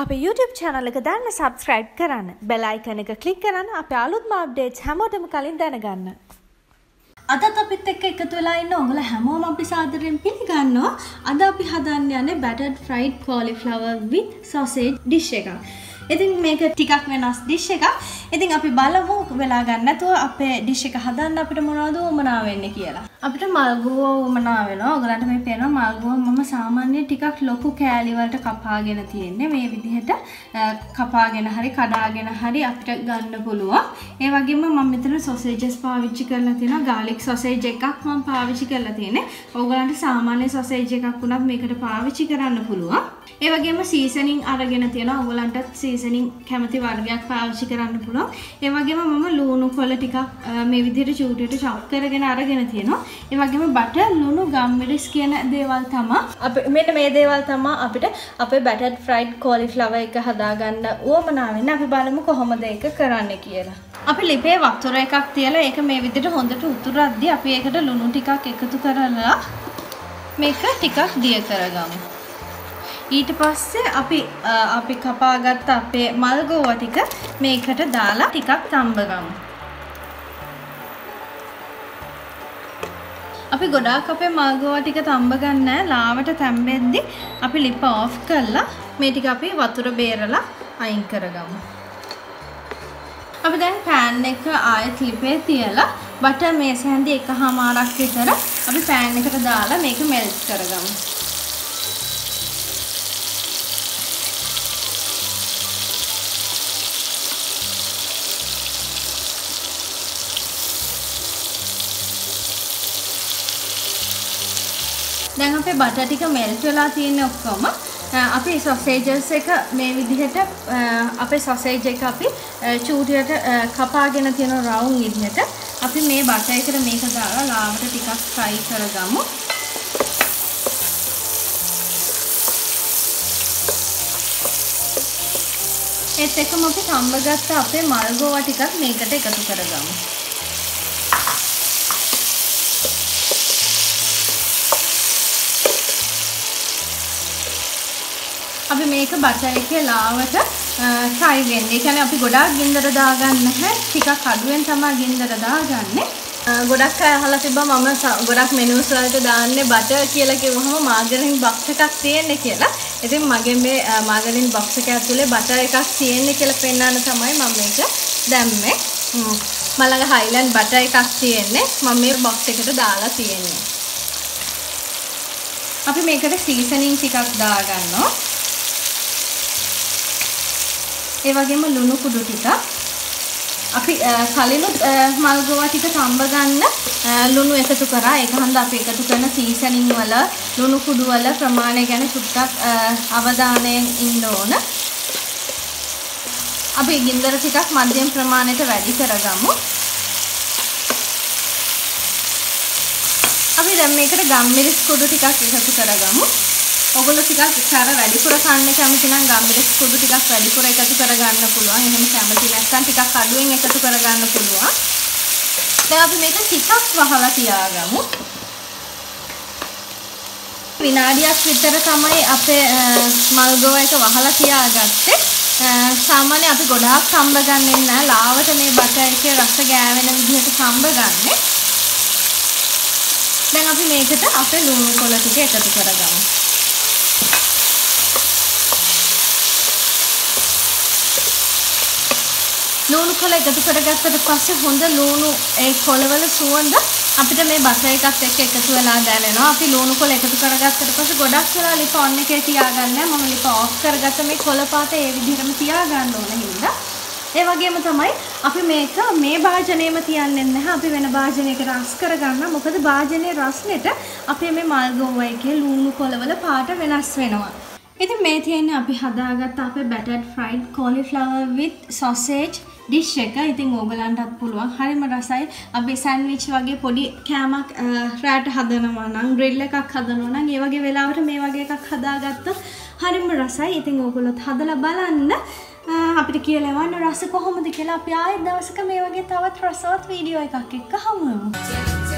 අප YouTube channel එක දැන්න සබස්ක්‍රයිබ් කරන්න බෙලයිකන එක කලික් කරන්න අප අලුත්ම අප්ඩේට් හැමෝටම කලින් දැනගන්න. අදත් අපිත් එක්ක එකතු වෙලා ඉන්න ඔයගොල්ලෝ හැමෝම අපි සාදරයෙන් පිළිගන්නවා. අද අපි හදන්න යන්නේ battered fried cauliflower with sausage dish එකක්. ඉතින් මේක ටිකක් වෙනස් ඩිෂ් එකක්. ඉතින් අපි බලමු වෙලා ගන්න නැතුව අපේ ඩිෂ් එක හදන්න අපිට මොනවද උමනා වෙන්නේ කියලා. අපිට මල්ගුව උමනා වෙනවා. ඔයගලන්ට මේ පේනවා මල්ගුව මම සාමාන්‍යයෙන් ටිකක් ලොකු කෑලි වලට කපාගෙන තියෙන්නේ. මේ විදිහට කපාගෙන හරි කඩාගෙන හරි අපිට ගන්න පුළුවන්. ඒ වගේම මම මෙතන සොසේජස් පාවිච්චි කරලා තියෙනවා. ගාලික් සොසේජ් එකක් මම පාවිච්චි කරලා තියෙන්නේ. ඔයගලන්ට සාමාන්‍ය සොසේජ් එකක් වුණත් මේකට පාවිච්චි කරන්න පුළුවන්. ඒ වගේම සීසනින් අරගෙන තියෙනවා. ඔයගලන්ටත් සීසනින් කැමති වර්ගයක් පාවිච්චි කරන්න පුළුවන්. ඒ වගේම මම ලුණු කොළ ටිකක් මේ විදිහට චූටියට චොප් කරගෙන අරගෙන තියෙනවා. ඒ වගේම බටර් ලුණු ගම්මිරිස් කියන දේවල් තමයි අපි මෙන්න මේ දේවල් තමයි අපිට අපේ බැටර්ඩ් ෆ්‍රයිඩ් කෝලිෆ්ලවර් එක හදාගන්න උවමනා වෙන්නේ. අපි බලමු කොහොමද ඒක කරන්නේ කියලා. අපි ලිපේ වතුර එකක් තියලා ඒක මේ විදිහට හොඳට උතුරද්දි අපි ඒකට ලුණු ටිකක් එකතු කරලා මේක ටිකක් දිය කරගමු. ඊට පස්සේ අපි අපි කපාගත්ත අපේ මල්ගෝව ටික මේකට දාලා ටිකක් තම්බගමු. අපි ගොඩාක් අපේ මල්ගෝව ටික තම්බ ගන්න ලාවට තැම්බෙද්දි අපි ලිප ඕෆ් කරලා මේ ටික අපි වතුර බේරලා අයින් කරගමු. අපි දැන් පෑන් එක ආයෙත් ලිපේ තියලා බටර් මේස හැන්දි එකහමාරක් විතර අපි පෑන් එකට දාලා මේක මෙල්ට් කරගමු. දැන් අපේ බටර් ටික මෙල්ට් වෙලා තියෙන ඔක්කොම අපි සොසේජස් එක මේ විදිහට අපේ සොසේජ් එක අපි චූටියට කපාගෙන තියෙන රවුම් විදිහට අපි මේ බටර් එකට මේක දාලා ලාවට ටිකක් ෆ්‍රයි කරගමු. ඒත් එක්කම අපි තම්බගත්ත අපේ මල්ගෝවා ටිකක් මේකට එකතු කරගමු. අපි මේක බටර් එකේ ලාවට ෆ්‍රයි වෙන්නේ. ඒ කියන්නේ අපි ගොඩාක් ගින්දර දාගන්න නැහැ. ටිකක් අඩුවෙන් තමයි ගින්දර දාගන්නේ. ගොඩක් අය අහලා තිබ්බා මම ගොඩක් මෙනුස් වලට දාන්නේ බටර් කියලා කිව්වහම මාගරින් බොක්ස් එකක් තියෙන්නේ කියලා. ඉතින් මගේ මේ මාගරින් බොක්ස් එක ඇතුලේ බටර් එකක් තියෙන්නේ කියලා පෙන්වන්න තමයි මම මේක දැම්මේ. මම ළඟ හයිලන්ඩ් බටර් එකක් තියෙන්නේ. මම මේ බොක්ස් එකට දාලා තියෙන්නේ. අපි මේකට සීසනින් ටිකක් දාගන්නවා. ඒ වගේම ලුණු කුඩු ටික. අපි කලිනුත් මල්ගෝවා ටික තඹ ගන්න ලුණු එකතු කරා. ඒක හන්ද අපි එකතු කරන සීසනින් වල ලුණු කුඩු වල ප්‍රමාණය ගැන චුට්ටක් අවධානයෙන් ඉන්න ඕන. අපි ගින්දර ටිකක් මධ්‍යම ප්‍රමාණයට වැඩි කරගමු. අපි දැන් මේකට ගම්මිරිස් කුඩු ටිකක් එකතු කරගමු. ඔගොල්ලෝ ටිකක් සැර වැඩිපුර කන්න කැමති නම් ගම්මිරිස් කුඩු ටිකක් වැඩිපුර එකතු කරගන්න පුළුවන්. එහෙම කැමති නැත්නම් ටිකක් අඩුවෙන් එකතු කරගන්න පුළුවන්. දැන් අපි මේක ටිකක් වහලා තියාගමු. විනාඩියක් විතර තමයි අපේ මල්ගෝව එක වහලා තියාගත්තේ. සාමාන්‍ය අපි ගොඩාක් සම්බ ගන්නෙ නැහැ. ලාවට මේ බටර් එකේ රස ගෑවෙන විදිහට සම්බ ගන්නෙ. දැන් අපි මේකට අපේ ලුණු කොළ ටික එකතු කරගමු. ලුණු කොළ එකතු කරගත්තට පස්සේ හොඳ ලුණු ඒ කොළවල සුවඳ අපිට මේ බටර් එකත් එක්ක එකතු වෙලා දැනෙනවා. අපි ලුණු කොළ එකතු කරගත්තට පස්සේ ගොඩක් වෙලා ලිප ඔන් එකේ තියාගන්න මම ලිප ඔෆ් කරගත්ත මේ කොළ පාට ඒ විදිහටම තියාගන්න ඕන හින්දා. ඒ වගේම තමයි අපි මේක මේ භාජනයේම තියන්නේ නැහැ. අපි වෙන භාජනයකට රස් කරගන්න. මොකද භාජනයේ රස්නෙට අපේ මේ මල් ගෝව එකේ ලුණු කොළවල පාට වෙනස් වෙනවා. ඉතින් මේ තියෙන්නේ අපි හදාගත්ත අපේ battered fried cauliflower with sausage dish එක. ඉතින් ඕගලන්ටත් පුළුවන්. හරිම රසයි. අපි සැන්විච් වගේ පොඩි කෑමක් රෑට හදනවා නම් ග්‍රිල් එකක් හදනවා නම් ඒ වගේ වෙලාවට මේ වගේ එකක් හදාගත්තොත් හරිම රසයි. ඉතින් ඕගොල්ලොත් හදලා බලන්න. අපිට කියලවන්න රස කොහොමද කියලා අපි ආයෙත් දවසක මේ වගේ තවත් රසවත් වීඩියෝ එකක් එක්ක හමුවෙමු.